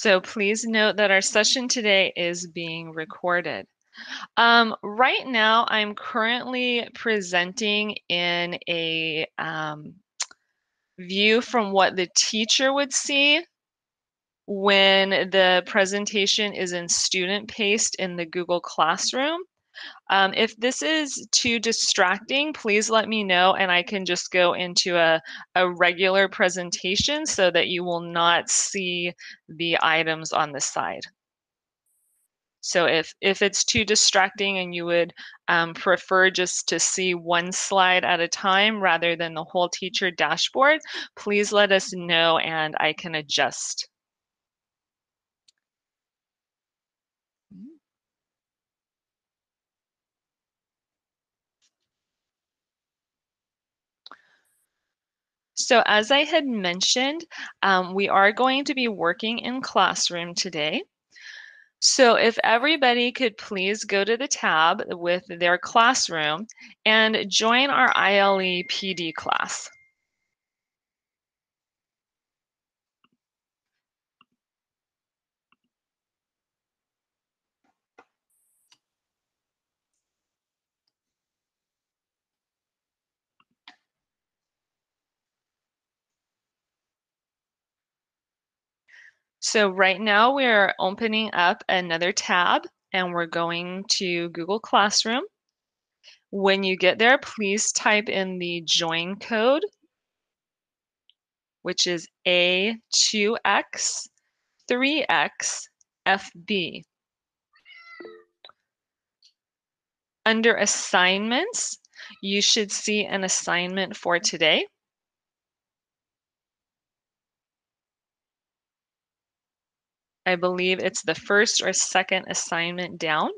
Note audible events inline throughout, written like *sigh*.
So please note that our session today is being recorded. Um, right now, I'm currently presenting in a um, view from what the teacher would see when the presentation is in student paced in the Google Classroom. Um, if this is too distracting, please let me know and I can just go into a, a regular presentation so that you will not see the items on the side. So if, if it's too distracting and you would um, prefer just to see one slide at a time rather than the whole teacher dashboard, please let us know and I can adjust. So as I had mentioned, um, we are going to be working in Classroom today. So if everybody could please go to the tab with their classroom and join our ILE PD class. So right now we're opening up another tab and we're going to Google Classroom. When you get there, please type in the join code, which is A2X3XFB. Under assignments, you should see an assignment for today. I believe it's the first or second assignment down.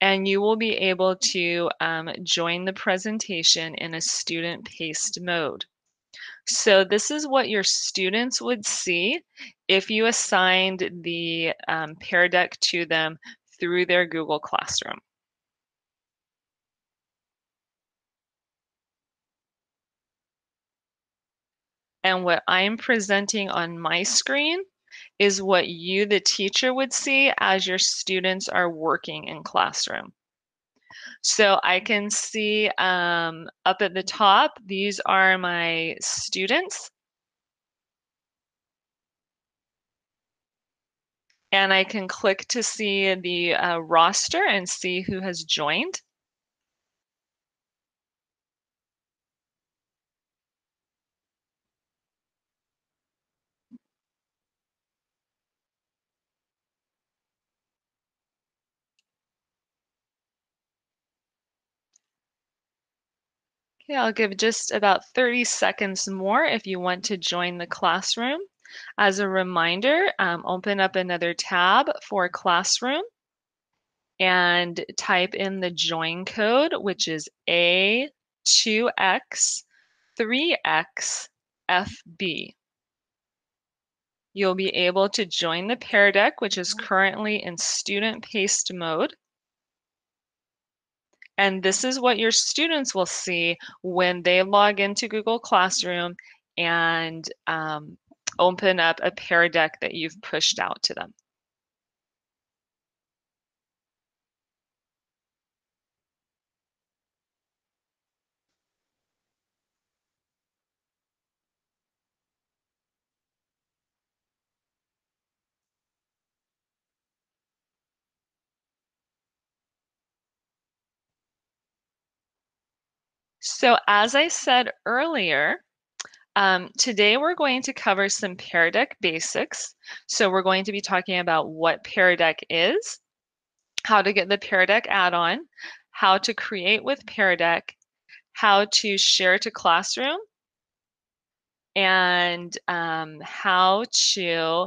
And you will be able to um, join the presentation in a student-paced mode. So this is what your students would see if you assigned the um, Pear Deck to them through their Google Classroom. And what I'm presenting on my screen is what you, the teacher, would see as your students are working in classroom. So I can see um, up at the top, these are my students. And I can click to see the uh, roster and see who has joined. Okay, I'll give just about 30 seconds more if you want to join the classroom. As a reminder, um, open up another tab for Classroom and type in the join code, which is A2X3XFB. You'll be able to join the Pear Deck, which is currently in student paced mode. And this is what your students will see when they log into Google Classroom and um, open up a Pear Deck that you've pushed out to them. So as I said earlier, um, today we're going to cover some Pear Deck basics. So we're going to be talking about what Pear Deck is, how to get the Pear Deck add-on, how to create with Pear Deck, how to share to Classroom, and um, how to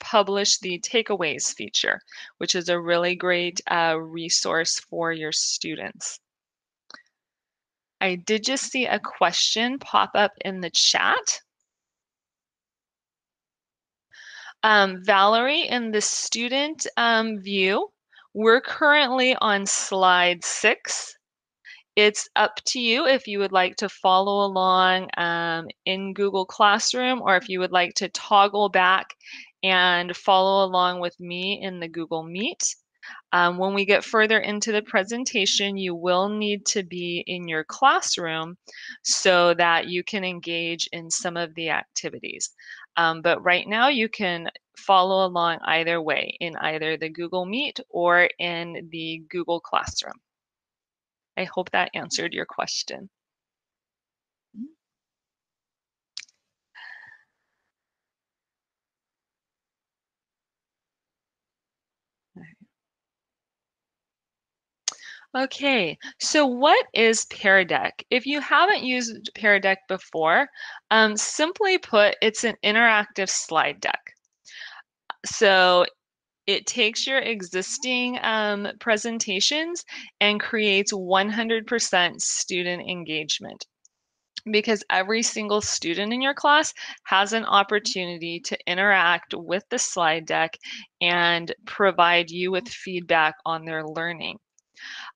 publish the takeaways feature, which is a really great uh, resource for your students. I did just see a question pop up in the chat. Um, Valerie, in the student um, view, we're currently on slide six. It's up to you if you would like to follow along um, in Google Classroom or if you would like to toggle back and follow along with me in the Google Meet. Um, when we get further into the presentation, you will need to be in your classroom so that you can engage in some of the activities. Um, but right now you can follow along either way in either the Google Meet or in the Google Classroom. I hope that answered your question. Okay, so what is Pear Deck? If you haven't used Pear Deck before, um, simply put, it's an interactive slide deck. So it takes your existing um, presentations and creates 100% student engagement because every single student in your class has an opportunity to interact with the slide deck and provide you with feedback on their learning.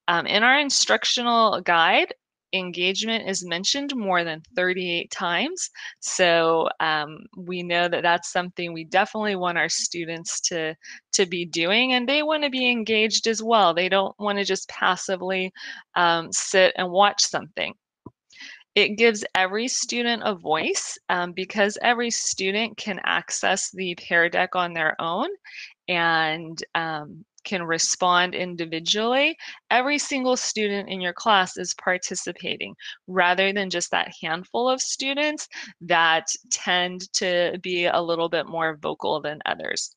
Um, in our instructional guide, engagement is mentioned more than 38 times. So um, we know that that's something we definitely want our students to, to be doing and they want to be engaged as well. They don't want to just passively um, sit and watch something. It gives every student a voice um, because every student can access the Pear Deck on their own and um, can respond individually, every single student in your class is participating rather than just that handful of students that tend to be a little bit more vocal than others.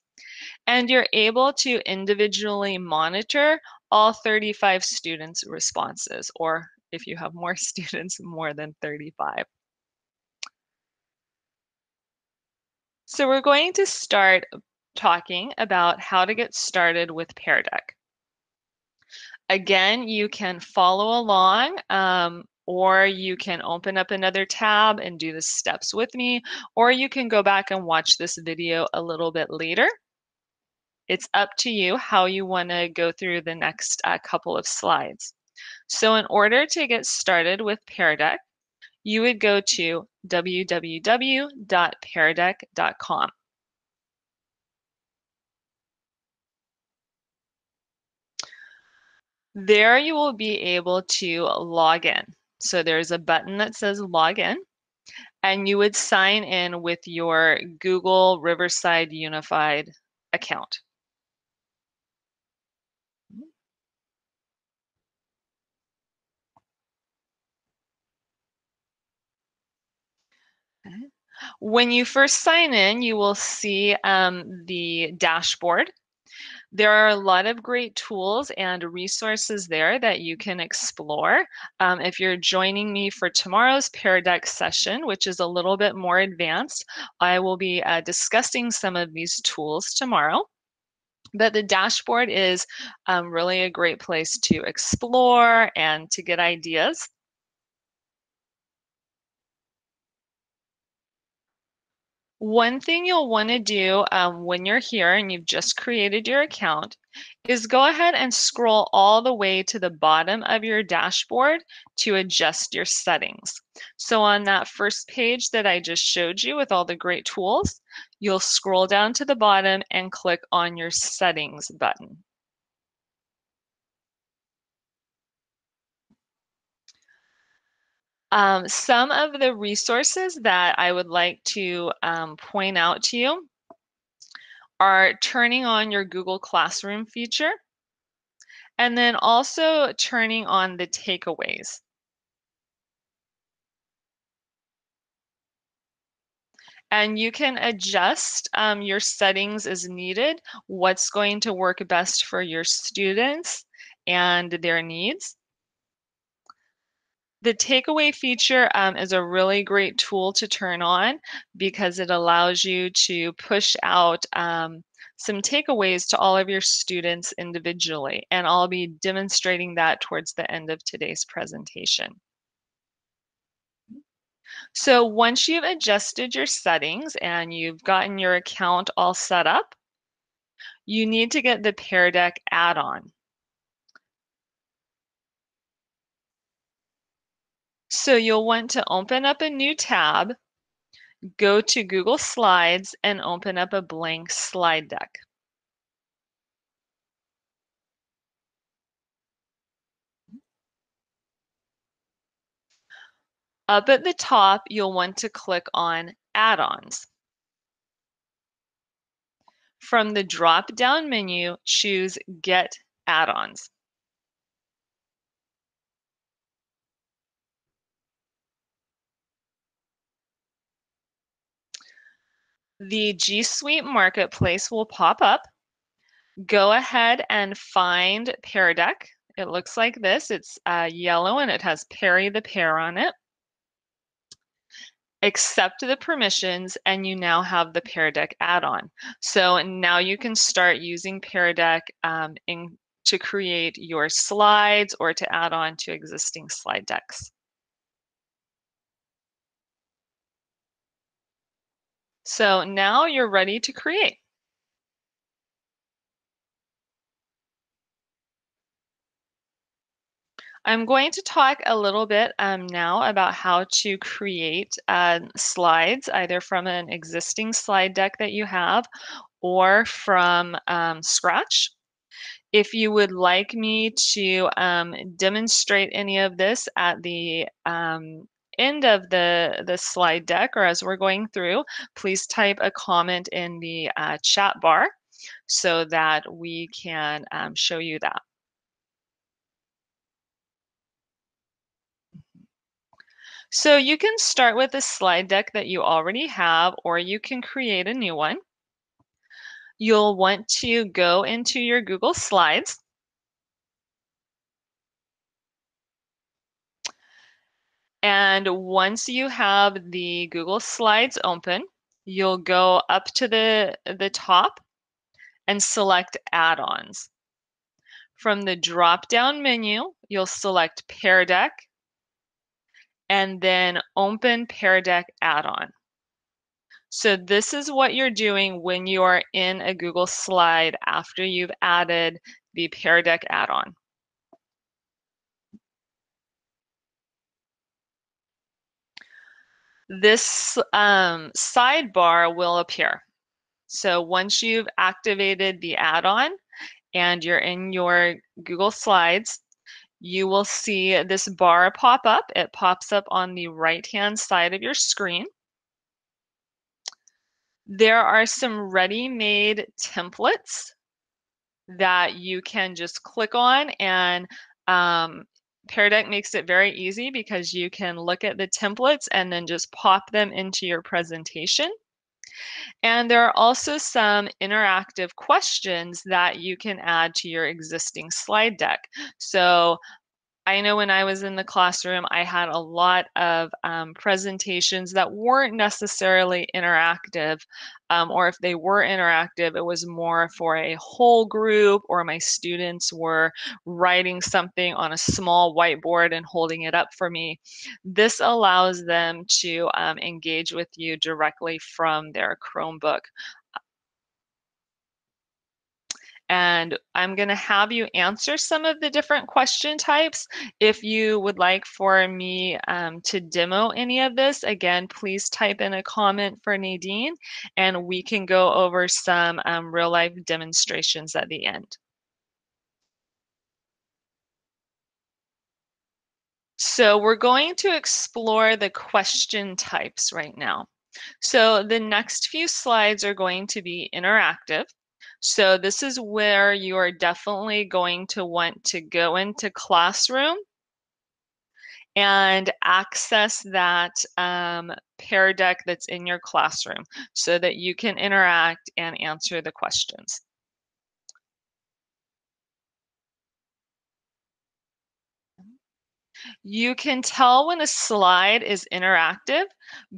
And you're able to individually monitor all 35 students' responses, or if you have more *laughs* students, more than 35. So we're going to start talking about how to get started with Pear Deck. Again, you can follow along um, or you can open up another tab and do the steps with me, or you can go back and watch this video a little bit later. It's up to you how you want to go through the next uh, couple of slides. So in order to get started with Pear Deck, you would go to www.peardeck.com. There you will be able to log in. So there's a button that says log in and you would sign in with your Google Riverside Unified account. When you first sign in, you will see um, the dashboard there are a lot of great tools and resources there that you can explore. Um, if you're joining me for tomorrow's Deck session, which is a little bit more advanced, I will be uh, discussing some of these tools tomorrow. But the dashboard is um, really a great place to explore and to get ideas. One thing you'll want to do um, when you're here and you've just created your account is go ahead and scroll all the way to the bottom of your dashboard to adjust your settings. So on that first page that I just showed you with all the great tools, you'll scroll down to the bottom and click on your settings button. Um, some of the resources that I would like to um, point out to you are turning on your Google Classroom feature and then also turning on the takeaways. And you can adjust um, your settings as needed, what's going to work best for your students and their needs. The takeaway feature um, is a really great tool to turn on because it allows you to push out um, some takeaways to all of your students individually. And I'll be demonstrating that towards the end of today's presentation. So once you've adjusted your settings and you've gotten your account all set up, you need to get the Pear Deck add-on. So you'll want to open up a new tab. go to Google Slides and open up a blank slide deck. Up at the top, you'll want to click on Add-ons. From the drop-down menu, choose Get Add-ons. The G Suite Marketplace will pop up. Go ahead and find Pear Deck. It looks like this. It's uh, yellow and it has Perry the Pear on it. Accept the permissions and you now have the Pear Deck add-on. So now you can start using Pear Deck um, in, to create your slides or to add on to existing slide decks. So now you're ready to create. I'm going to talk a little bit um, now about how to create uh, slides, either from an existing slide deck that you have or from um, scratch. If you would like me to um, demonstrate any of this at the um, end of the, the slide deck or as we're going through, please type a comment in the uh, chat bar so that we can um, show you that. So you can start with a slide deck that you already have, or you can create a new one. You'll want to go into your Google Slides And once you have the Google Slides open, you'll go up to the, the top and select add-ons. From the drop-down menu, you'll select Pear Deck and then open Pear Deck add-on. So this is what you're doing when you are in a Google slide after you've added the Pear Deck add-on. This um, sidebar will appear. So once you've activated the add-on and you're in your Google Slides, you will see this bar pop up. It pops up on the right-hand side of your screen. There are some ready-made templates that you can just click on and um, Pear Deck makes it very easy because you can look at the templates and then just pop them into your presentation. And there are also some interactive questions that you can add to your existing slide deck. So I know when I was in the classroom, I had a lot of um, presentations that weren't necessarily interactive, um, or if they were interactive, it was more for a whole group, or my students were writing something on a small whiteboard and holding it up for me. This allows them to um, engage with you directly from their Chromebook. And I'm going to have you answer some of the different question types. If you would like for me um, to demo any of this, again, please type in a comment for Nadine and we can go over some um, real life demonstrations at the end. So we're going to explore the question types right now. So the next few slides are going to be interactive. So this is where you are definitely going to want to go into Classroom and access that um, Pear Deck that's in your classroom so that you can interact and answer the questions. You can tell when a slide is interactive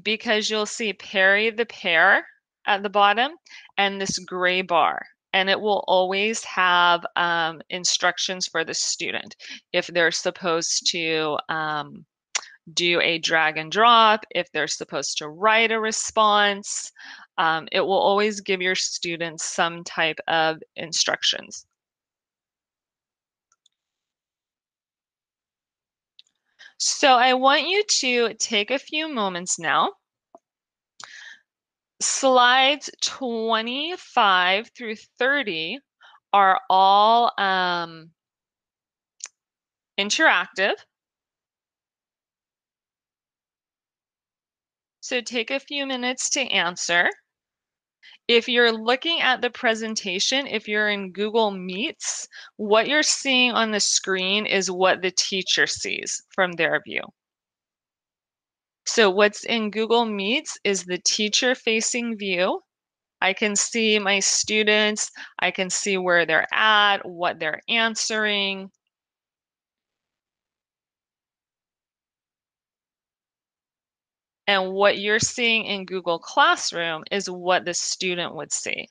because you'll see Perry the Pear at the bottom and this gray bar and it will always have um, instructions for the student if they're supposed to um, do a drag and drop, if they're supposed to write a response. Um, it will always give your students some type of instructions. So I want you to take a few moments now Slides 25 through 30 are all um, interactive. So take a few minutes to answer. If you're looking at the presentation, if you're in Google Meets, what you're seeing on the screen is what the teacher sees from their view. So what's in Google Meets is the teacher facing view. I can see my students, I can see where they're at, what they're answering. And what you're seeing in Google Classroom is what the student would see.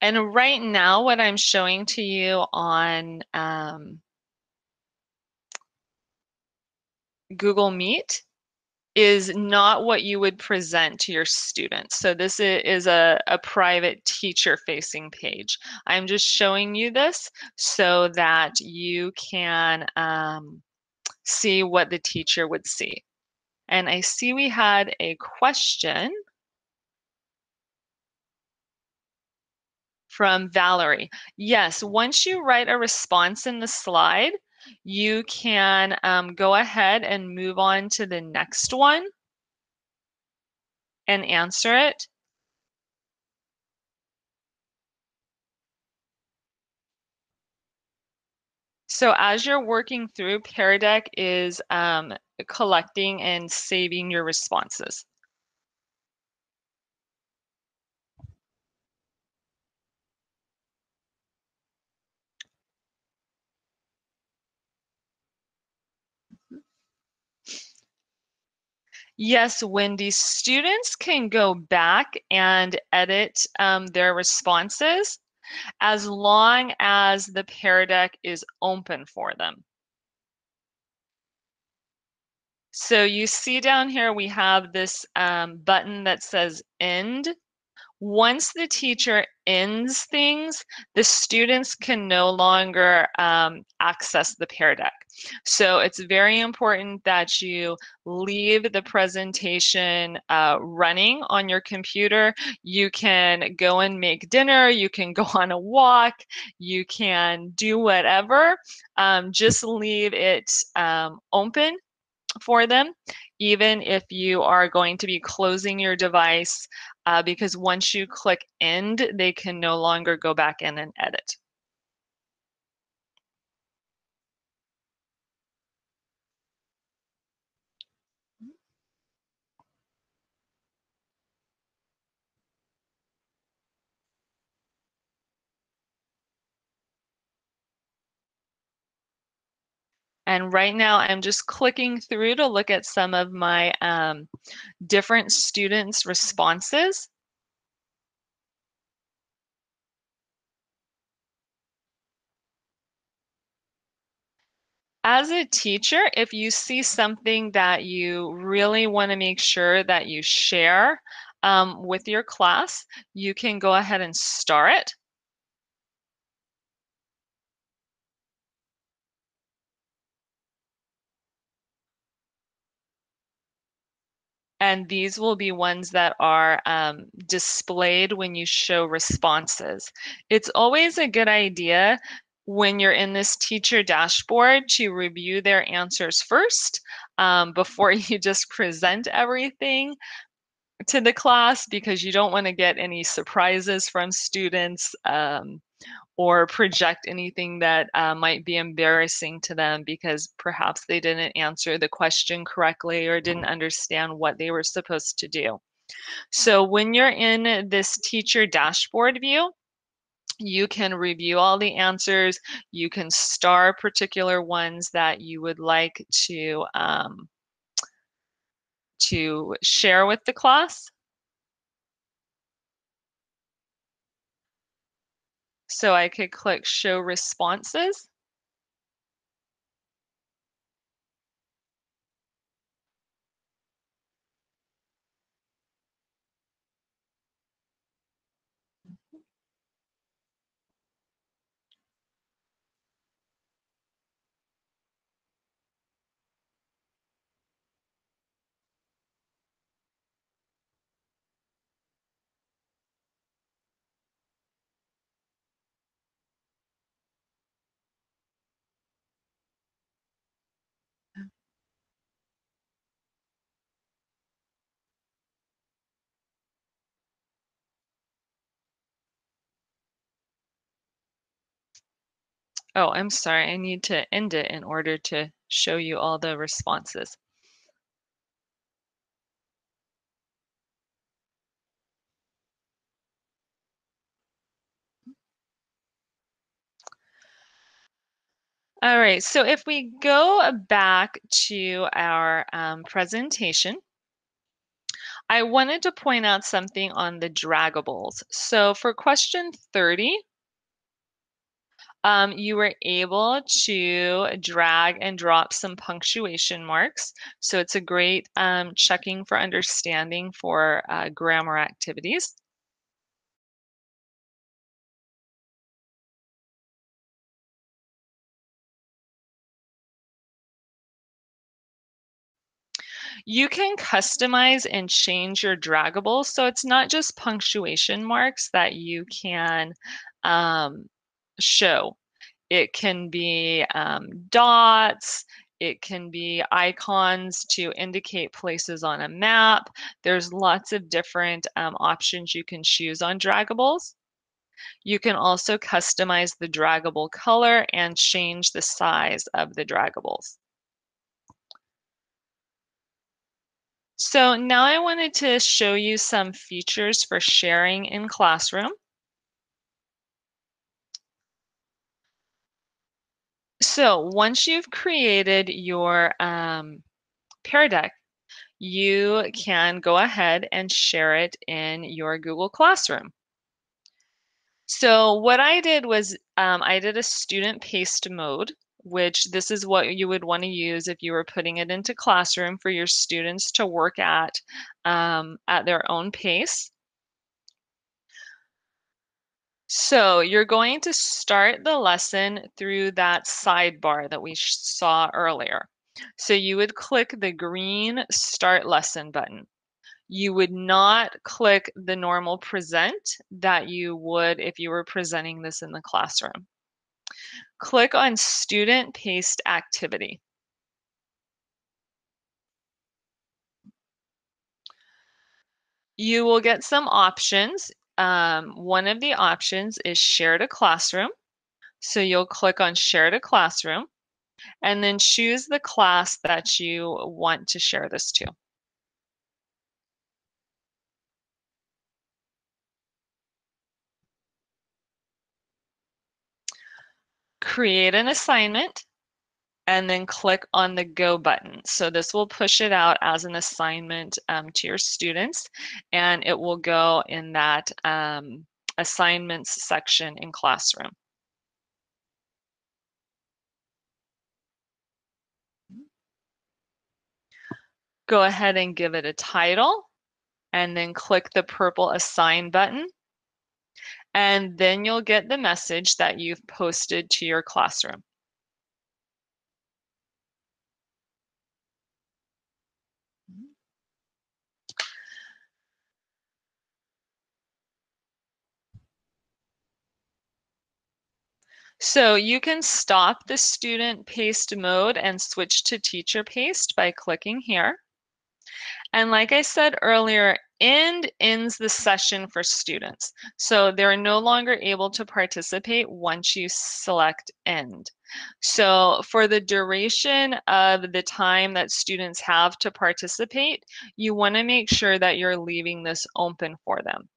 And right now, what I'm showing to you on um, Google Meet is not what you would present to your students. So this is a, a private teacher facing page. I'm just showing you this so that you can um, see what the teacher would see. And I see we had a question. From Valerie. Yes, once you write a response in the slide, you can um, go ahead and move on to the next one and answer it. So as you're working through, Pear Deck is um, collecting and saving your responses. Yes, Wendy, students can go back and edit um, their responses as long as the Pear Deck is open for them. So you see down here, we have this um, button that says end once the teacher ends things, the students can no longer um, access the Pear Deck. So it's very important that you leave the presentation uh, running on your computer. You can go and make dinner, you can go *laughs* on a walk, you can do whatever. Um, just leave it um, open for them, even if you are going to be closing your device uh, because once you click end, they can no longer go back in and edit. And right now I'm just clicking through to look at some of my um, different students' responses. As a teacher, if you see something that you really want to make sure that you share um, with your class, you can go ahead and star it. And these will be ones that are um, displayed when you show responses. It's always a good idea when you're in this teacher dashboard to review their answers first um, before *laughs* you just present everything to the class because you don't want to get any surprises from students. Um, or project anything that uh, might be embarrassing to them because perhaps they didn't answer the question correctly or didn't understand what they were supposed to do. So when you're in this teacher dashboard view, you can review all the answers. You can star particular ones that you would like to um, to share with the class. So I could click show responses. Oh, I'm sorry. I need to end it in order to show you all the responses. All right, so if we go back to our um, presentation, I wanted to point out something on the draggables. So for question 30, um, you were able to drag and drop some punctuation marks. So it's a great um, checking for understanding for uh, grammar activities. You can customize and change your draggables. So it's not just punctuation marks that you can um, show. It can be um, dots, it can be icons to indicate places on a map. There's lots of different um, options you can choose on draggables. You can also customize the draggable color and change the size of the draggables. So now I wanted to show you some features for sharing in Classroom. So once you've created your um, Pear Deck, you can go ahead and share it in your Google Classroom. So what I did was um, I did a student paced mode which this is what you would want to use if you were putting it into classroom for your students to work at um, at their own pace. So you're going to start the lesson through that sidebar that we saw earlier. So you would click the green Start Lesson button. You would not click the normal present that you would if you were presenting this in the classroom click on Student Paced Activity. You will get some options. Um, one of the options is Share to Classroom. So you'll click on Share to Classroom and then choose the class that you want to share this to. create an assignment, and then click on the Go button. So this will push it out as an assignment um, to your students, and it will go in that um, assignments section in Classroom. Go ahead and give it a title, and then click the purple Assign button and then you'll get the message that you've posted to your classroom. So you can stop the student paced mode and switch to teacher paced by clicking here. And like I said earlier, end ends the session for students. So they're no longer able to participate once you select end. So for the duration of the time that students have to participate, you want to make sure that you're leaving this open for them.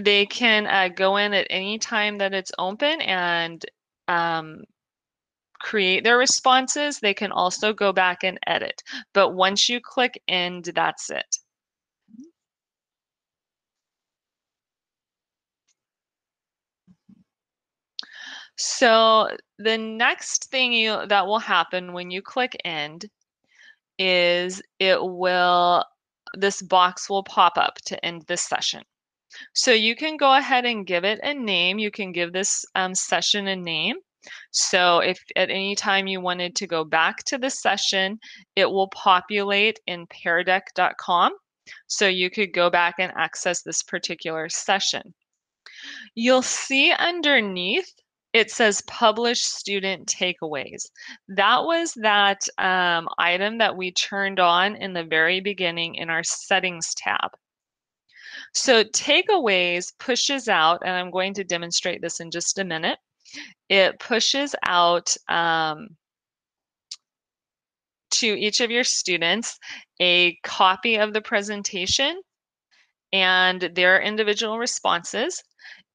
They can uh, go in at any time that it's open and um, create their responses, they can also go back and edit. But once you click end, that's it. So the next thing you that will happen when you click end is it will this box will pop up to end this session. So you can go ahead and give it a name. You can give this um, session a name. So if at any time you wanted to go back to the session, it will populate in peardeck.com. So you could go back and access this particular session. You'll see underneath it says publish student takeaways. That was that um, item that we turned on in the very beginning in our settings tab. So takeaways pushes out, and I'm going to demonstrate this in just a minute. It pushes out um, to each of your students a copy of the presentation and their individual responses.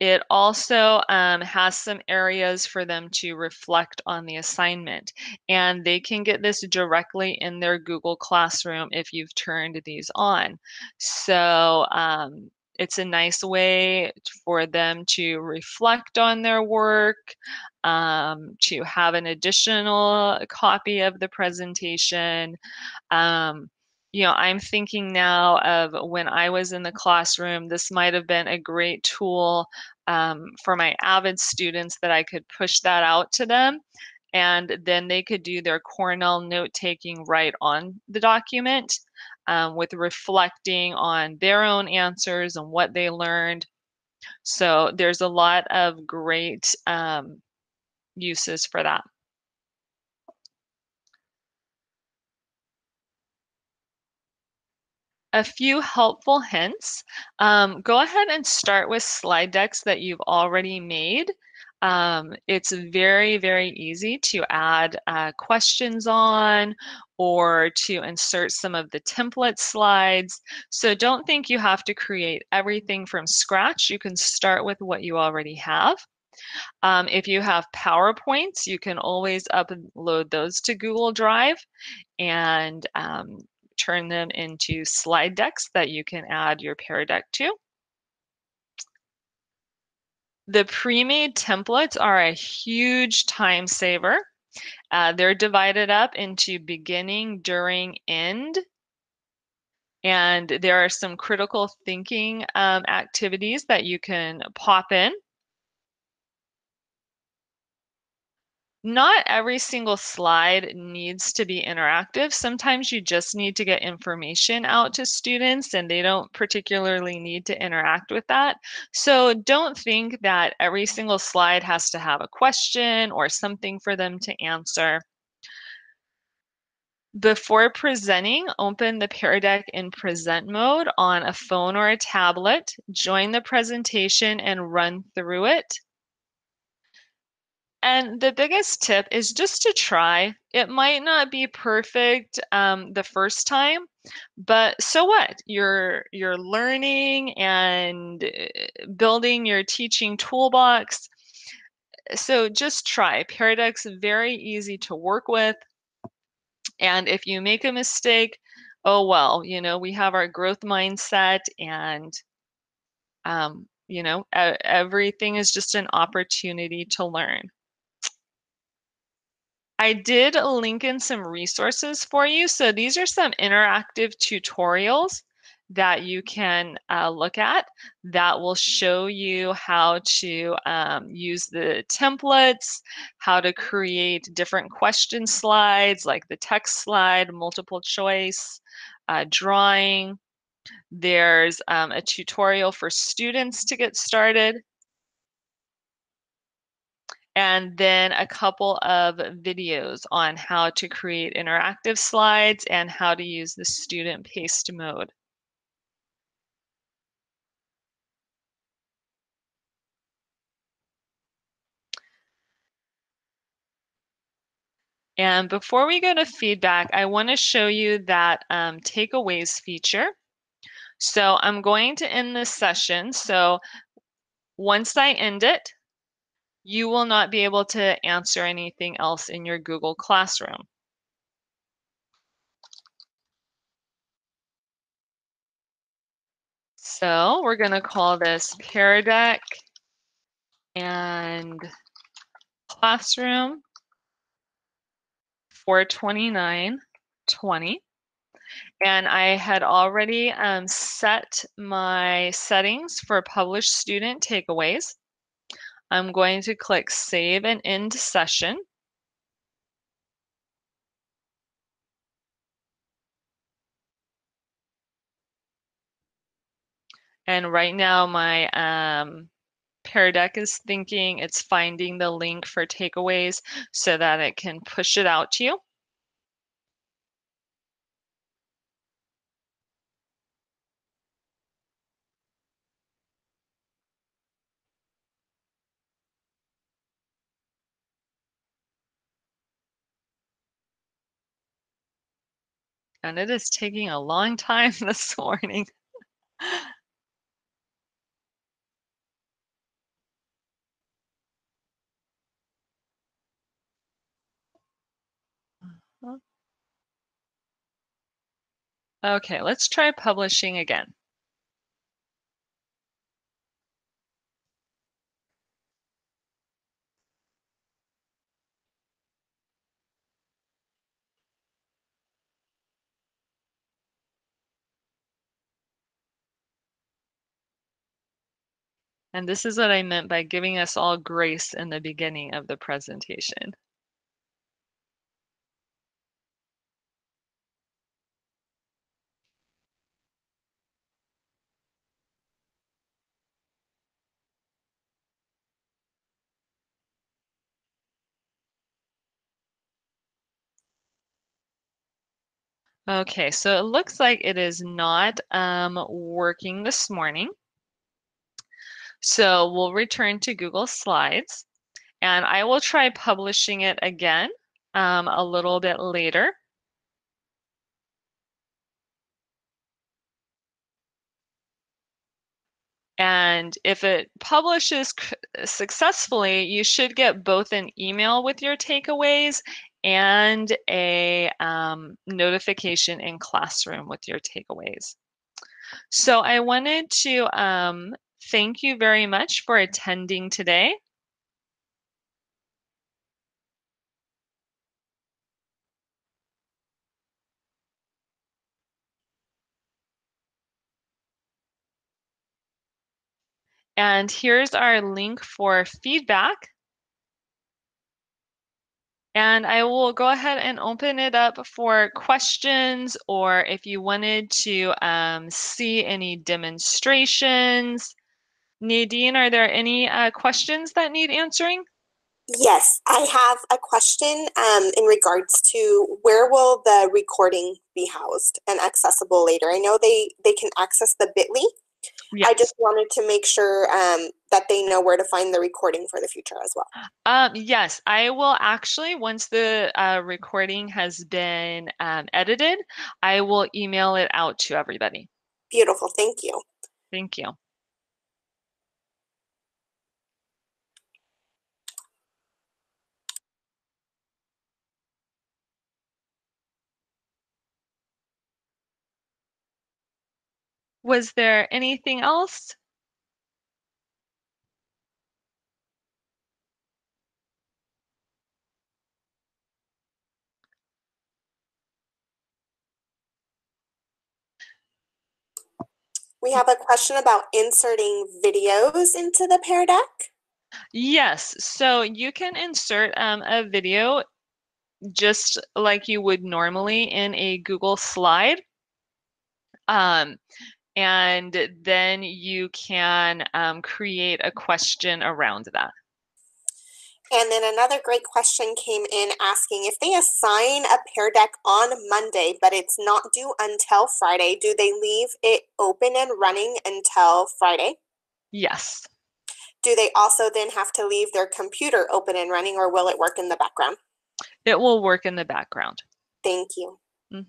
It also um, has some areas for them to reflect on the assignment. And they can get this directly in their Google Classroom if you've turned these on. So um, it's a nice way for them to reflect on their work, um, to have an additional copy of the presentation. Um, you know, I'm thinking now of when I was in the classroom, this might have been a great tool um, for my AVID students that I could push that out to them. And then they could do their Cornell note taking right on the document um, with reflecting on their own answers and what they learned. So there's a lot of great um, uses for that. A few helpful hints. Um, go ahead and start with slide decks that you've already made. Um, it's very, very easy to add uh, questions on or to insert some of the template slides. So don't think you have to create everything from scratch. You can start with what you already have. Um, if you have PowerPoints, you can always upload those to Google Drive and um, turn them into slide decks that you can add your Pear Deck to. The pre-made templates are a huge time saver. Uh, they're divided up into beginning, during, end. And there are some critical thinking um, activities that you can pop in. Not every single slide needs to be interactive. Sometimes you just need to get information out to students and they don't particularly need to interact with that. So don't think that every single slide has to have a question or something for them to answer. Before presenting, open the Pear Deck in present mode on a phone or a tablet, join the presentation and run through it. And the biggest tip is just to try. It might not be perfect um, the first time, but so what? You're you're learning and uh, building your teaching toolbox. So just try. Pear Deck's very easy to work with. And if you make a mistake, oh well, you know, we have our growth mindset and um, you know, everything is just an opportunity to learn. I did link in some resources for you. So these are some interactive tutorials that you can uh, look at that will show you how to um, use the templates, how to create different question slides like the text slide, multiple choice, uh, drawing. There's um, a tutorial for students to get started and then a couple of videos on how to create interactive slides and how to use the student paced mode. And before we go to feedback, I want to show you that um, takeaways feature. So I'm going to end this session. So once I end it, you will not be able to answer anything else in your Google Classroom. So we're going to call this Pear and classroom 42920. And I had already um, set my settings for published student takeaways. I'm going to click Save and End Session. And right now my um, Pear Deck is thinking it's finding the link for takeaways so that it can push it out to you. And it is taking a long time *laughs* this morning. Uh-huh. Okay, let's try publishing again. And this is what I meant by giving us all grace in the beginning of the presentation. Okay, so it looks like it is not um, working this morning. So we'll return to Google Slides and I will try publishing it again um, a little bit later. And if it publishes successfully, you should get both an email with your takeaways and a um, notification in Classroom with your takeaways. So I wanted to um, thank you very much for attending today. And here's our link for feedback. And I will go ahead and open it up for questions or if you wanted to um, see any demonstrations. Nadine, are there any uh, questions that need answering? Yes, I have a question um, in regards to where will the recording be housed and accessible later? I know they, they can access the bit.ly, Yes. I just wanted to make sure um, that they know where to find the recording for the future as well. Um, yes, I will actually, once the uh, recording has been um, edited, I will email it out to everybody. Beautiful. Thank you. Thank you. Was there anything else? We have a question about inserting videos into the Pear Deck. Yes, so you can insert um, a video just like you would normally in a Google slide. Um, and then you can um, create a question around that. And then another great question came in asking if they assign a Pear Deck on Monday, but it's not due until Friday, do they leave it open and running until Friday? Yes. Do they also then have to leave their computer open and running or will it work in the background? It will work in the background. Thank you. Mm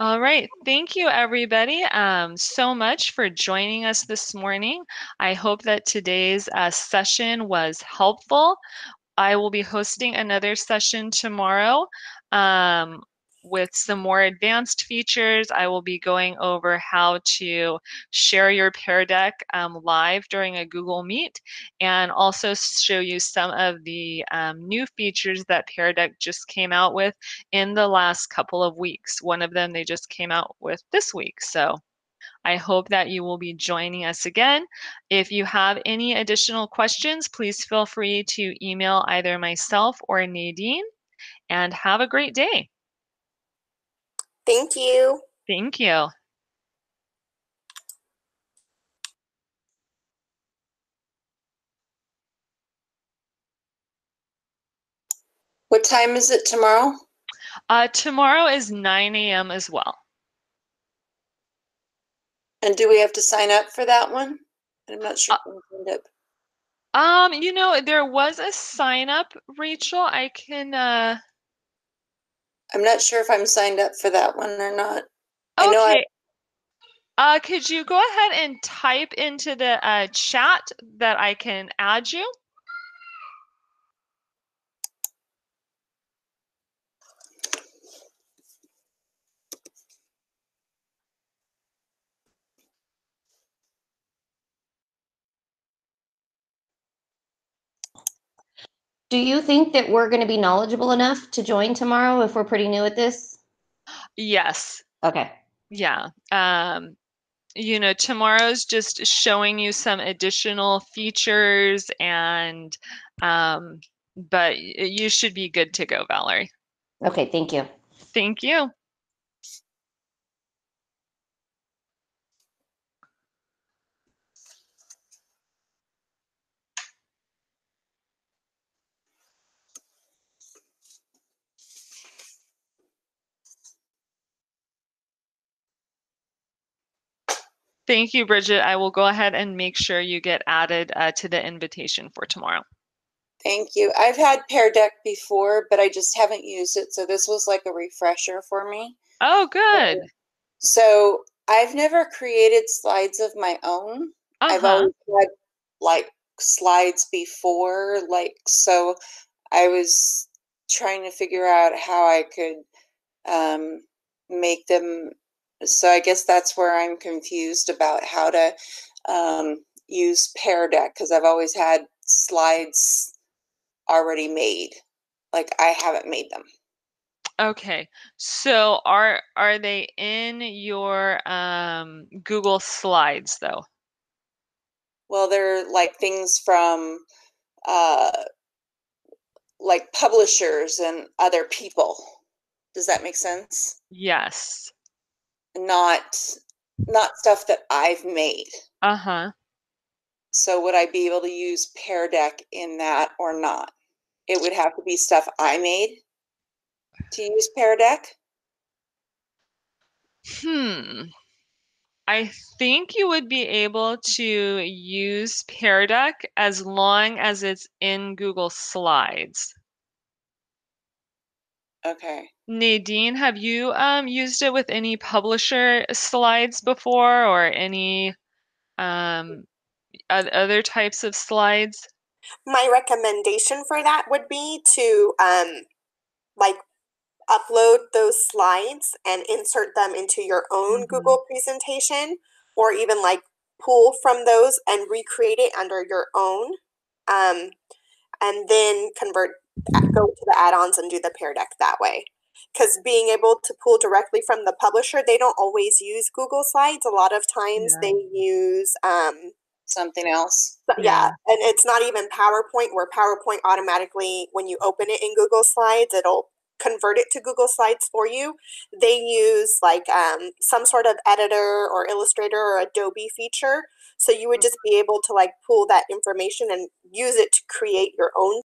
All right. Thank you, everybody, um, so much for joining us this morning. I hope that today's uh, session was helpful. I will be hosting another session tomorrow. Um, with some more advanced features. I will be going over how to share your Pear Deck um, live during a Google Meet and also show you some of the um, new features that Pear Deck just came out with in the last couple of weeks. One of them they just came out with this week. So I hope that you will be joining us again. If you have any additional questions, please feel free to email either myself or Nadine and have a great day. Thank you. Thank you. What time is it tomorrow? Uh, tomorrow is 9 a.m. as well. And do we have to sign up for that one? I'm not sure. Uh, um, you know, there was a sign up, Rachel. I can uh I'm not sure if I'm signed up for that one or not. Okay. I know I uh, could you go ahead and type into the uh, chat that I can add you? Do you think that we're going to be knowledgeable enough to join tomorrow if we're pretty new at this? Yes. Okay. Yeah. Um, you know, tomorrow's just showing you some additional features and, um, but you should be good to go, Valerie. Okay. Thank you. Thank you. Thank you, Bridget. I will go ahead and make sure you get added uh, to the invitation for tomorrow. Thank you. I've had Pear Deck before, but I just haven't used it. So this was like a refresher for me. Oh, good. So I've never created slides of my own. Uh-huh. I've always had like slides before. Like, so I was trying to figure out how I could um, make them so I guess that's where I'm confused about how to um, use Pear Deck because I've always had slides already made. Like I haven't made them. Okay. So are are they in your um, Google Slides though? Well, they're like things from uh, like publishers and other people. Does that make sense? Yes not not stuff that I've made. Uh-huh. So would I be able to use Pear Deck in that or not? It would have to be stuff I made to use Pear Deck. Hmm. I think you would be able to use Pear Deck as long as it's in Google Slides. Okay. Nadine, have you um, used it with any publisher slides before or any um, other types of slides? My recommendation for that would be to um, like upload those slides and insert them into your own mm-hmm. Google presentation or even like pull from those and recreate it under your own um, and then convert go to the add-ons and do the Pear Deck that way because being able to pull directly from the publisher, they don't always use Google Slides. A lot of times yeah. they use um, something else. Yeah. yeah, and it's not even PowerPoint, where PowerPoint automatically, when you open it in Google Slides, it'll convert it to Google Slides for you. They use like um, some sort of editor or Illustrator or Adobe feature. So you would just be able to like pull that information and use it to create your own